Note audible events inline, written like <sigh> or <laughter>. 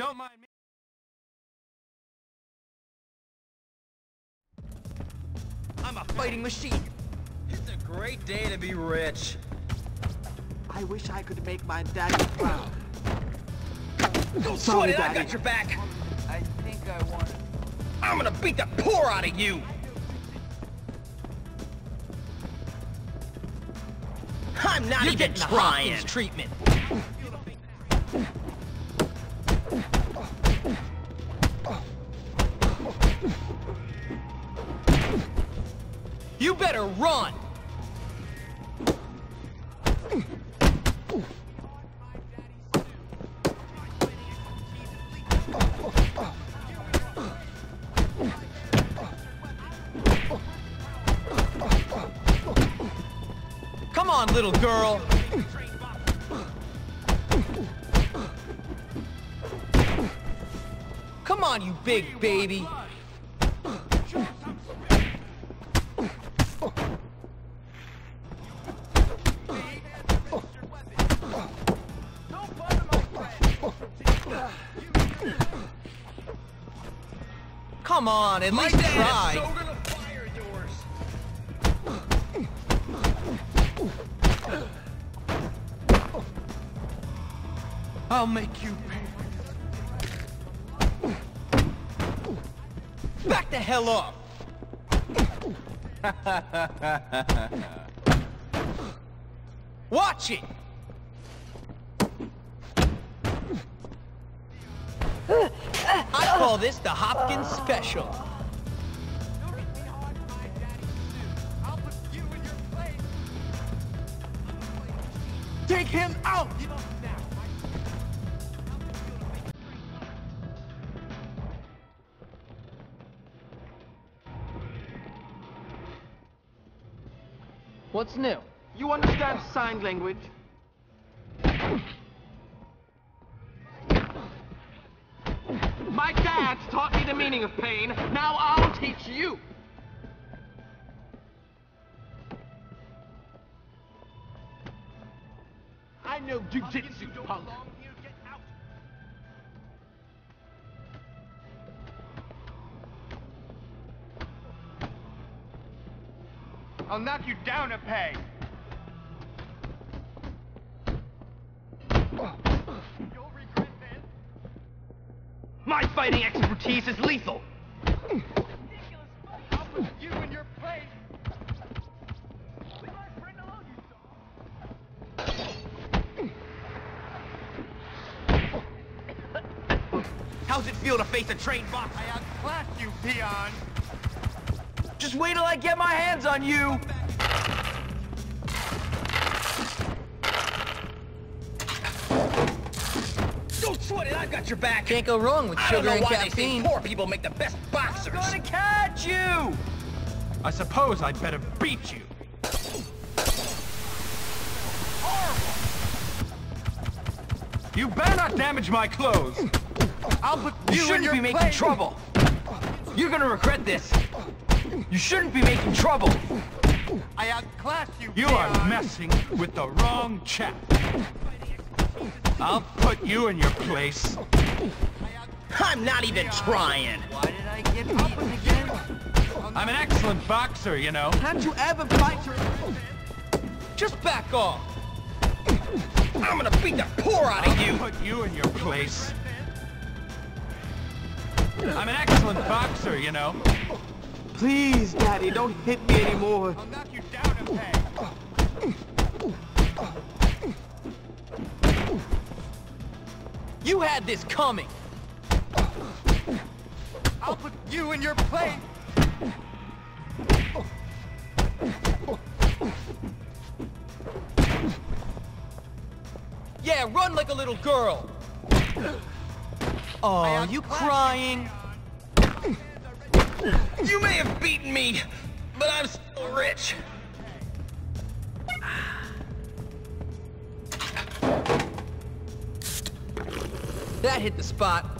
Don't mind me. I'm a fighting machine. It's a great day to be rich. I wish I could make my daddy proud. Don't Sorry, sweat it, I got your back. I think I want it. I'm gonna beat the poor out of you. I'm not You're even getting trying. Hopkins treatment. You better run! Come on, little girl! Come on, you big baby! Come on, at least try. gonna. I'll make you pay. Back the hell up! <laughs> Watch it! Call this the Hopkins Special. Take him out! What's new? You understand sign language? My dad taught me the meaning of pain. Now I'll teach you. I know jujitsu, punk. I'll knock you down a peg. My fighting expertise is lethal. I'll put you in your place. Leave my friend alone, you dog. How's it feel to face a trained boxer? I outclassed you, peon. Just wait till I get my hands on you! Sweat it, I've got your back. Can't go wrong with I don't sugar know and why they caffeine. say poor people make the best boxers. I'm gonna catch you! I suppose I'd better beat you. You better not damage my clothes. I'll put You you, in shouldn't your be making place. trouble! You're gonna regret this! You shouldn't be making trouble! I outclassed you. You are messing with the wrong chap. I'll put you in your place. I'm not even trying. Why did I get beaten again? I'm an excellent boxer, you know. Can't you ever fight your... Just back off! I'm gonna beat the poor out of I'll you. put you in your place. I'm an excellent boxer, you know. Please, Daddy, don't hit me anymore. I'll knock you down a peg. You had this coming! I'll put you in your place. Yeah, run like a little girl! Oh, you crying? You may have beaten me, but I'm still rich. That hit the spot.